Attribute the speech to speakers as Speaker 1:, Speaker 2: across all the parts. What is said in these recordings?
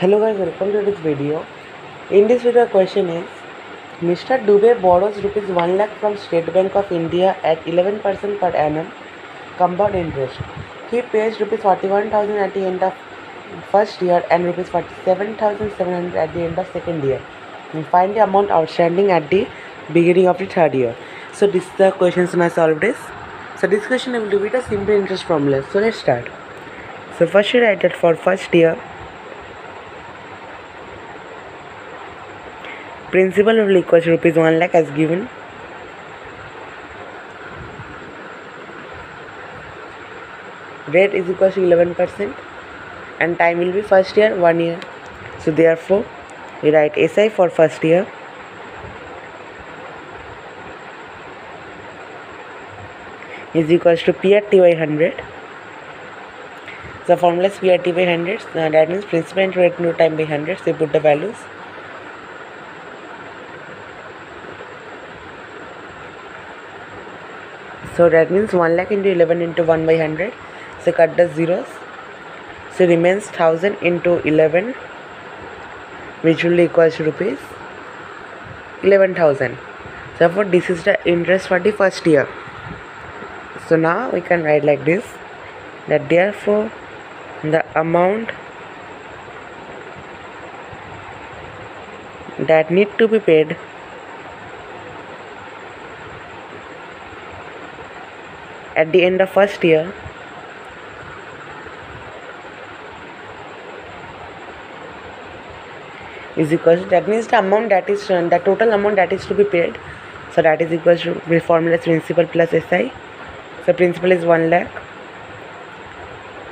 Speaker 1: Hello guys, welcome to this video. In this video question is Mr. Dubey borrows rupees 1 lakh from State Bank of India at 11% per annum compound interest. He pays rupees 41,000 at the end of first year and rupees 47,700 at the end of second year. And find the amount outstanding at the beginning of the third year. So this is the questions and I solved this. So this question I will do with a simple interest formula. So let's start. So first you write that for first year principal will equal to rupees 1 lakh as given. Rate is equal to 11 percent and time will be first year one year. So therefore we write SI for first year. Is equals to PRT by 100 the formula is PRT by 100 uh, that means principal rate into time by 100 so put the values so that means 1 lakh into 11 into 1 by 100 so cut the zeros. So remains 1000 into 11 which will equals to rupees 11000 therefore this is the interest for the first year. So now we can write like this that therefore the amount that need to be paid at the end of first year. Is equal to that means the amount that is uh, the total amount that is to be paid. So that is equal to the formula is principal plus SI so principal is 1 lakh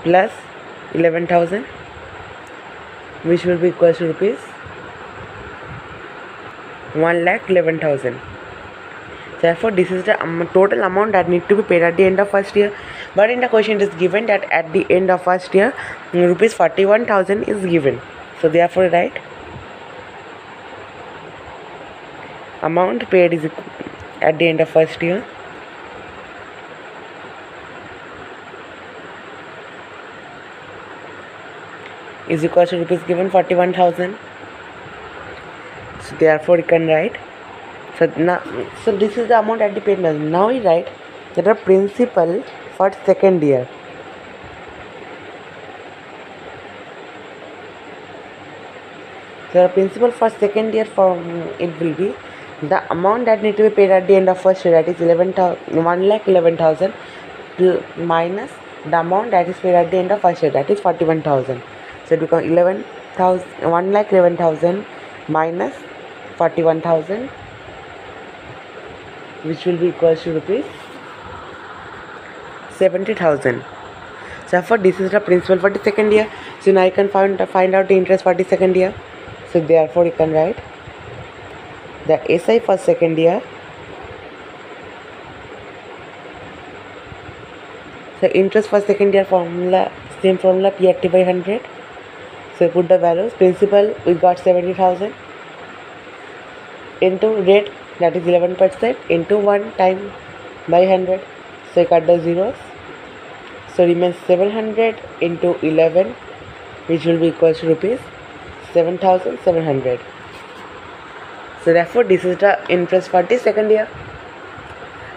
Speaker 1: plus 11000 which will be equal to rupees 1 lakh 11000 therefore this is the um, total amount that need to be paid at the end of first year. But in the question it is given that at the end of first year rupees 41000 is given. So therefore right? Amount paid is at the end of first year. Is equal to rupees given 41000 so therefore you can write so now so this is the amount at the balance now we write the principal for second year. The principal for second year for mm, it will be the amount that need to be paid at the end of first year that is 11 1 lakh 11000 minus the amount that is paid at the end of first year that is 41000 so it becomes 11000 1 lakh 11000 minus 41000 which will be equal to rupees? 70000 so therefore this is the principal for the second year. So now you can find find out the interest for the second year. So therefore you can write the SI for second year. So interest for second year formula same formula PRT by 100 so put the values. Principal we got 70000 into rate that is 11 percent into 1 time by 100 so you cut the zeros. So remains 700 into 11 which will be equal to rupees 7700 so therefore this is the interest for the second year.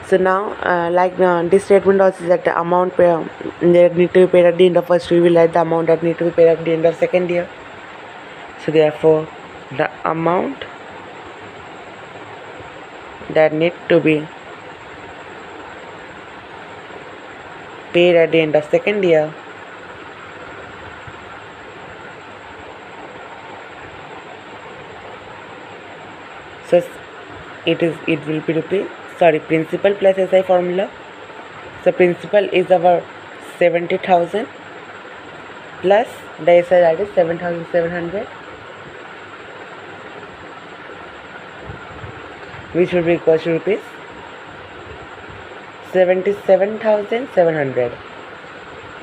Speaker 1: So now uh, like uh, this statement also that the amount pay, um, that need to be paid at the end of first we will write the amount that need to be paid at the end of second year. So therefore the amount that need to be paid at the end of second year so it is it will be rupee sorry principal plus SI formula so principal is our 70000 plus the SI that is 7700 which will be equal to rupees 77700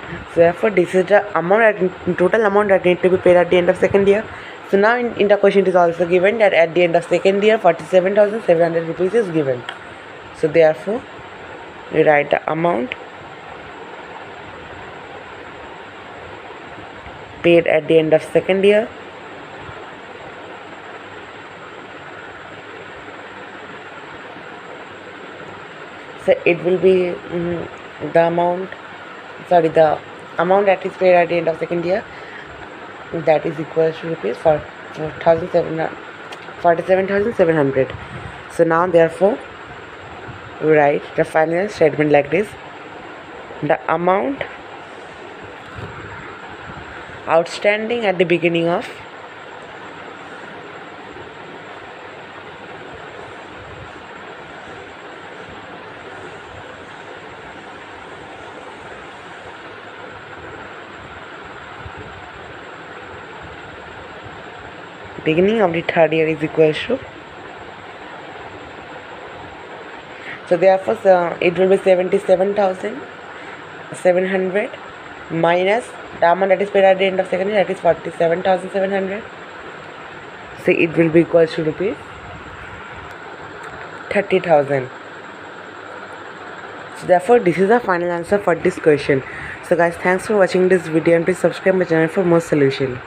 Speaker 1: so therefore this is the amount total amount that need to be paid at the end of second year. So now in, in the question it is also given that at the end of second year 47700 rupees is given. So therefore we write the amount paid at the end of second year it will be mm, the amount sorry the amount that is paid at the end of second year that is equal to rupees for 47,700 so now therefore write the final statement like this. The amount outstanding at the beginning of beginning of the third year is equal to. So therefore it will be 77700 minus the amount that is paid at the end of second year that is 47700 so it will be equal to rupees 30000 so therefore this is the final answer for this question. So guys thanks for watching this video and please subscribe my channel for more solution